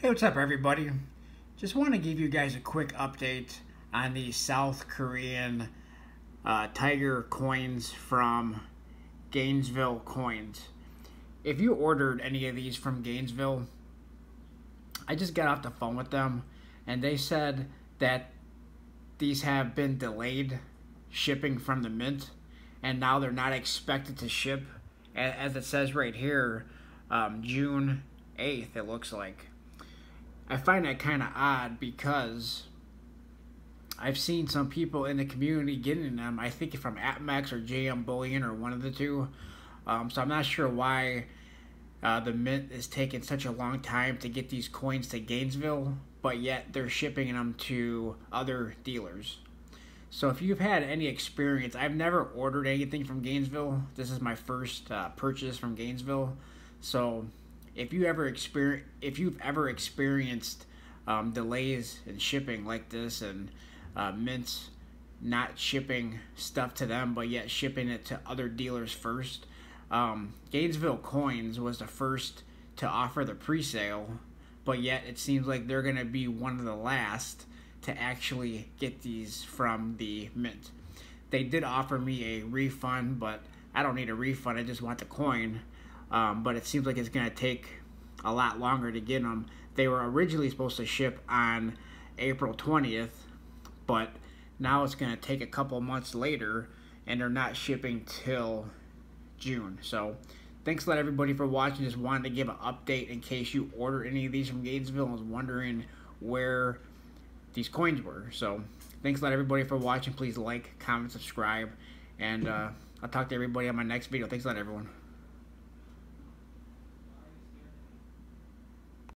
Hey, what's up, everybody? Just want to give you guys a quick update on the South Korean uh, Tiger coins from Gainesville Coins. If you ordered any of these from Gainesville, I just got off the phone with them and they said that these have been delayed shipping from the mint and now they're not expected to ship as it says right here um, June 8th it looks like I find that kind of odd because I've seen some people in the community getting them. I think from APMEX or JM Bullion or one of the two. Um, so I'm not sure why uh, the mint is taking such a long time to get these coins to Gainesville, but yet they're shipping them to other dealers. So if you've had any experience, I've never ordered anything from Gainesville. This is my first uh, purchase from Gainesville. So if you ever experience if you've ever experienced um, delays in shipping like this and uh, mints not shipping stuff to them but yet shipping it to other dealers first um, gainesville coins was the first to offer the pre-sale but yet it seems like they're going to be one of the last to actually get these from the mint. They did offer me a refund but i don't need a refund i just want the coin um, but it seems like it's going to take a lot longer to get them. They were originally supposed to ship on April 20th, but now it's going to take a couple months later, and they're not shipping till June. So, thanks a lot, everybody, for watching. Just wanted to give an update in case you ordered any of these from Gainesville and was wondering where these coins were. So, thanks a lot, everybody, for watching. Please like, comment, subscribe, and uh, I'll talk to everybody on my next video. Thanks a lot, everyone.